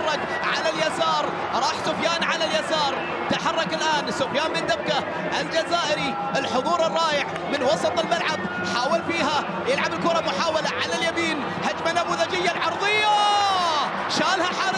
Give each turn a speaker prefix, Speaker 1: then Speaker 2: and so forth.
Speaker 1: تحرك على اليسار. راح سفيان على اليسار. تحرك الآن سفيان بن دبكة الجزائري الحضور الرائع من وسط الملعب. حاول فيها يلعب الكرة محاولة على اليمين. هجمة نموذجية العرضية شالها حاجة